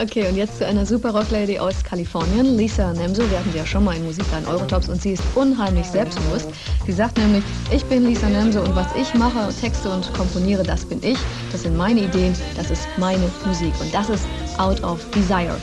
Okay, und jetzt zu einer super Rocklady aus Kalifornien, Lisa Nemso. Wir hatten sie ja schon mal in Musikline Eurotops und sie ist unheimlich selbstbewusst. Sie sagt nämlich, ich bin Lisa Nemso und was ich mache, Texte und komponiere, das bin ich. Das sind meine Ideen, das ist meine Musik und das ist Out of Desire.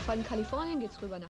Von Kalifornien geht's rüber nach